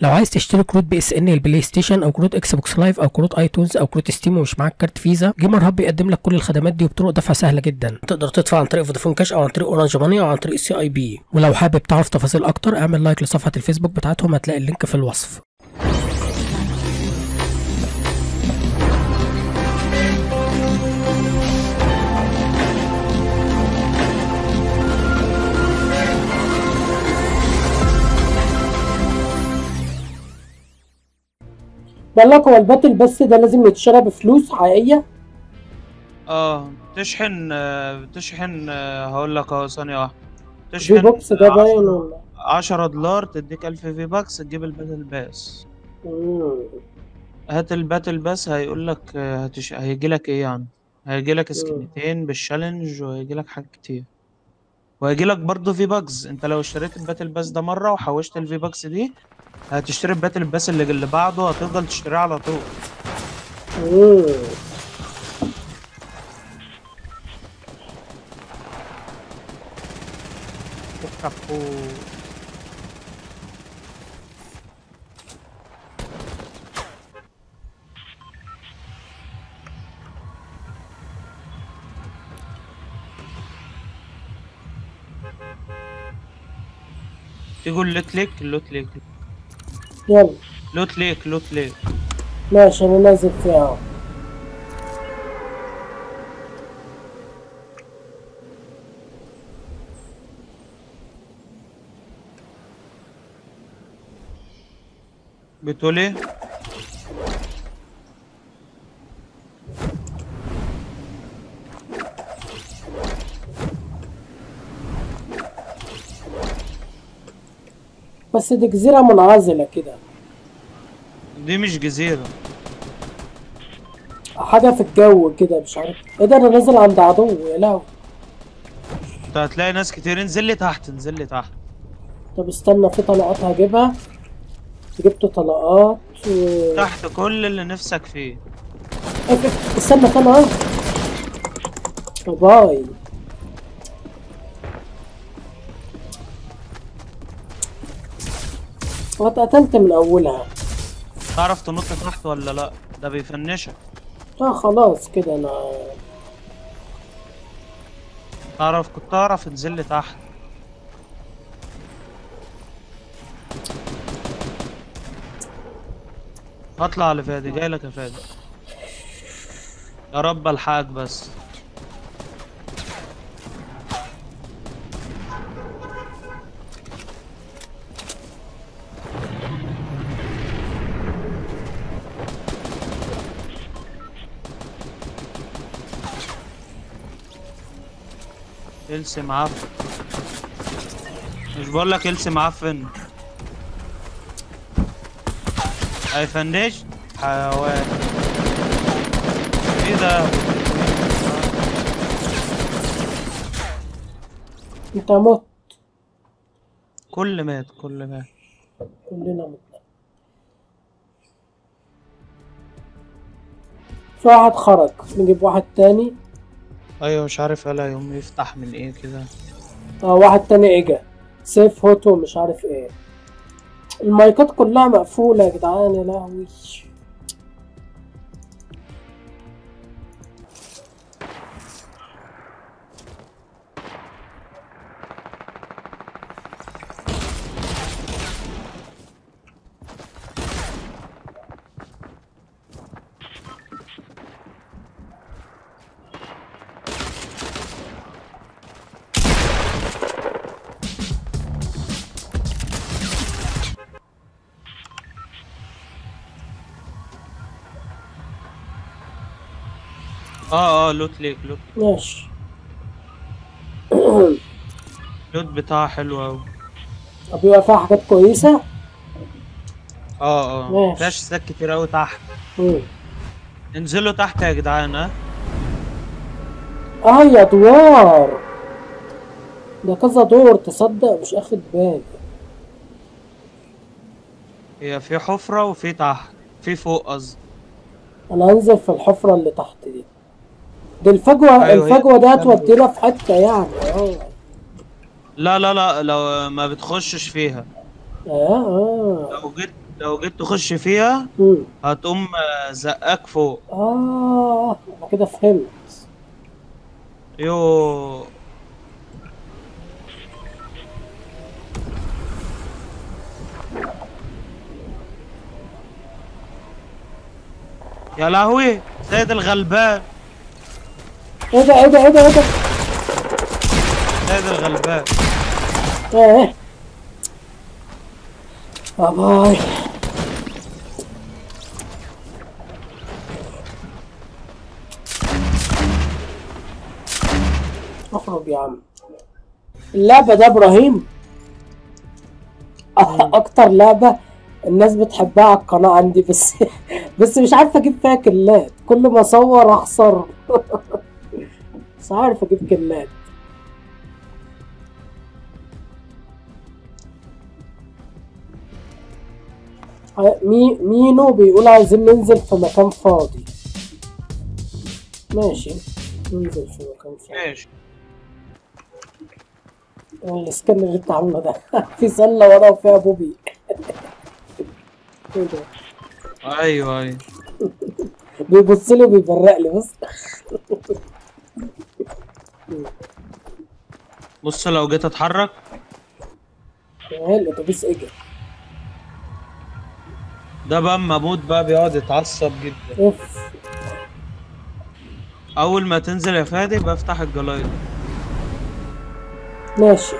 لو عايز تشتري كروت PSN ال PlayStation أو كروت Xbox Live أو كروت iTunes أو كروت Steam ومش معاك كارت فيزا Gamer Hub بيقدم لك كل الخدمات دي وبطرق دفع سهلة جدا. تقدر تدفع عن طريق فودافون كاش أو عن طريق Orange Money أو عن طريق ال CIB. ولو حابب تعرف تفاصيل أكتر اعمل like لصفحة الفيسبوك بتاعتهم هتلاقي ال link في الوصف. بقول لك هو ال battle pass ده لازم يتشرى بفلوس حقيقية. آه تشحن آه، تشحن آه، هقول لك أهو ثانية واحدة. في تشحن بوكس ده باين ولا؟ 10 دولار تديك 1000 V-Bucks تجيب ال battle pass. هات ال battle pass هيقول لك هتش... هيجي لك إيه يعني؟ هيجي لك سكنتين بال challenge وهيجي لك حاجات كتير. وهيجي لك برضه V-Bucks أنت لو اشتريت ال battle pass ده مرة وحوشت ال V-Bucks دي هتشتري ال battle pass اللي اللي بعده هتفضل تشتريه على طول. كابو تقول لوت ليك لوت ليك يلا. لوت ليك لوت ليك. ماشي أنا نازل فيها. بتقول إيه؟ بس دي جزيرة منعزلة كده. دي مش جزيرة. حاجة في الجو كده مش عارف. إيه ده أنا نازل عند عدو يا لهوي. انت هتلاقي ناس كتير. انزل لي تحت انزل لي تحت. طب استنى في طلقات هجيبها. جبت طلقات و... تحت كل اللي نفسك فيه. استنى آه باي. واتقتلت من أولها. تعرف تنط تحت ولا لأ؟ ده بيفنشك. آه خلاص كده أنا تعرف كنت تعرف تنزل لي تحت. هطلع على فادي. جاي لك يا فادي. يا رب ألحقك بس. إلسي معفن مش بقول لك إلسي معفن هيفنش حيوان. إيه ده؟ أنت مت. كل مات كل مات. كلنا متنا. في واحد خرج نجيب واحد تاني. أيوه مش عارف الا يوم يفتح من إيه كده. آه واحد تاني اجا سيف هوتو مش عارف إيه. المايكات كلها مقفولة يا جدعان يا لهوي. آه آه لوت ليك لوت. ماشي. لوت بتاعها حلو أوي. طب يبقى فيها حاجات كويسة؟ آه آه. ماشي. فيهاش ساك كتير أوي تحت. انزلوا تحت يا جدعان ها. آه يا دوار. ده كذا دور تصدق مش أخد بالي. هي في حفرة وفي تحت. في فوق قصدي. أنا هنزل في الحفرة اللي تحت دي. دي الفجوة أيوة، دي الفجوة. هتودينا في حتة يعني. لا لا لا لو ما بتخشش فيها. آه آه. لو جيت لو جيت تخش فيها مم. هتقوم زقاك فوق. آه أنا كده فهمت. يو. يا لهوي سيد الغلبان. إيه ده إيه ده إيه ده إيه ده سيد الغلبان. إيه. باي اخرج يا عم. اللعبة ده إبراهيم. أكتر لعبة الناس بتحبها على القناة عندي بس بس مش عارف أجيب فيها كلات. كل ما أصور أخسر. مش عارف أجيب كلات مي مينو بيقول عايزين ننزل في مكان فاضي. ماشي ننزل في مكان فاضي. ماشي. ال skin اللي انت عامله ده. في سلة ورا وفيها puppy إيه ده؟ أيوه أيوه. بيبص لي وبيبرق لي بص بص لو جيت اتحرك. إيه الاتوبيس اجى ده؟ بقى اما أموت بقى بيقعد يتعصب جدا. اوف. أول ما تنزل يا فادي بفتح الجلايد. ماشي.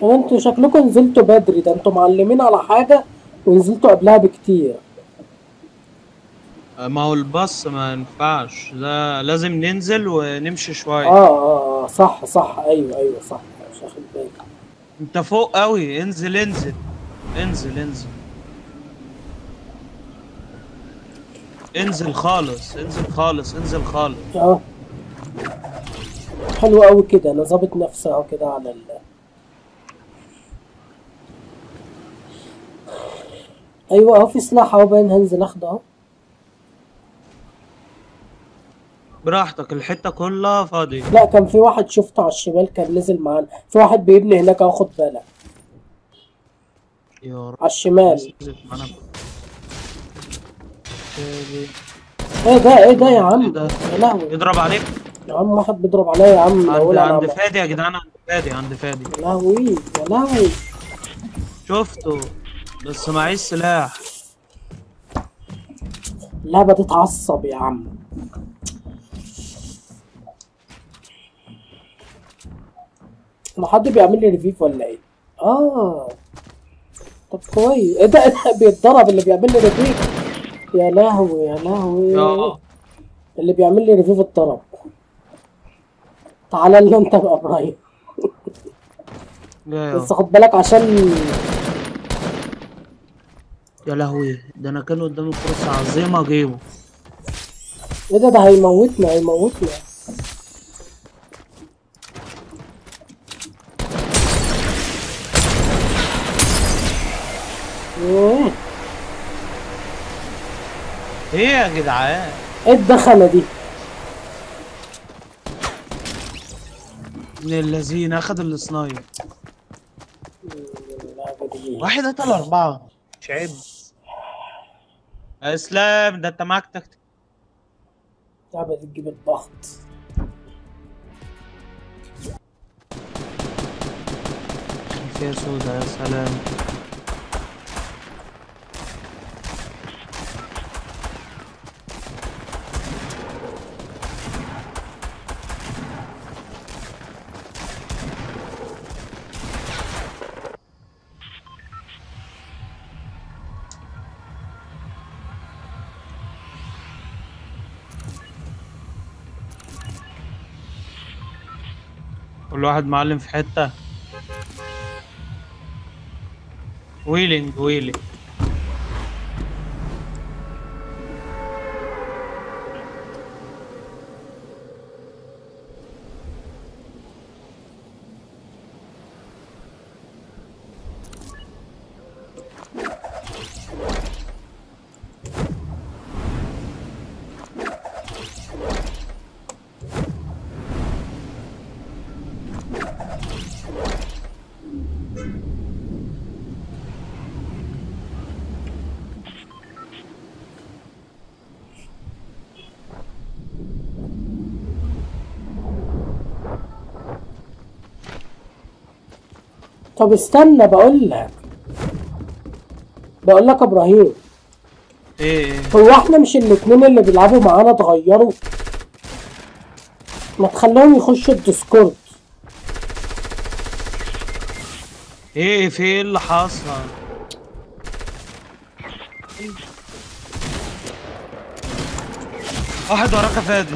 طب أنتوا شكلكم نزلتوا بدري ده أنتوا معلمين على حاجة ونزلتوا قبلها بكتير. ما هو الباص ما ينفعش. ده لازم ننزل ونمشي شوية. آه آه آه صح صح. أيوه أيوه صح. مش واخد بالي. أنت فوق قوي انزل انزل. انزل انزل. انزل خالص انزل خالص انزل خالص. آه. حلو قوي كده. أنا ظابط نفسي أهو كده على ال أيوه أهو في سلاح أهو باين. هنزل أخده أهو. براحتك الحتة كلها فاضية. لا كان في واحد شفته على الشمال كان نزل معانا. في واحد بيبني هناك أهو خد بالك. يا رب. على الشمال. إيه ده إيه ده يا عم؟ ده؟ يا لهوي. يضرب عليك؟ يا عم واحد بيضرب عليا يا عم عند فادي يا جدعان عند فادي عند فادي. يا لهوي يا لهوي. شفته بس معيش سلاح. اللعبة تتعصب يا عم. ما حد بيعمل لي revive ولا إيه؟ آه. طب كويس. إيه ده؟ ده؟ بيتضرب. اللي بيعمل لي revive يا لهوي يا لهوي. يا اللي بيعمل لي revive اتضرب تعالى اللي أنت بقى إبراهيم بس خد بالك عشان يا لهوي ده أنا كان قدامي فرصة عظيمة أجيبه. إيه ده؟ ده هيموتنا هيموتنا إيه إيه يا جدعان؟ إيه الدخنة دي. من الذين اخد اللعبة دي واحد قتل أربعة. مش عيب يا إسلام ده أنت معاك تكتيك اللعبة دي تجيب الضغط. فيها سودا؟ يا سلام. كل واحد معلم في حتة. ويلينج ويلينج. طب استنى بقول لك. بقول لك إبراهيم. إيه إيه. هو إحنا مش الاتنين اللي بيلعبوا معانا اتغيروا ما تخليهم يخشوا الديسكورد. إيه في إيه اللي حصل واحد وراك يا فادي.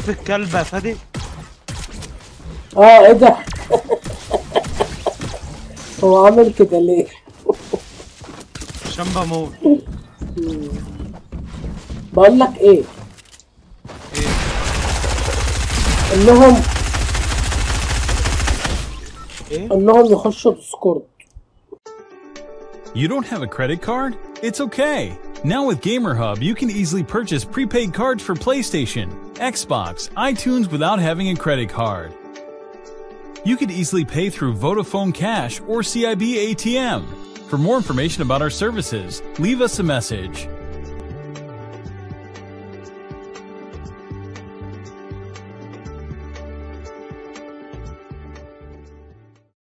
شوف الكلب يا فادي؟ آه إيه ده؟ هو عامل كده ليه؟ عشان بموت بقول لك إيه؟ إيه؟ انهم إيه؟ انهم يخشوا ديسكورد You don't have a credit card? It's okay. Now with GamerHub, you can easily purchase prepaid cards for PlayStation, Xbox, iTunes without having a credit card. You could easily pay through Vodafone Cash or CIB ATM. For more information about our services, leave us a message.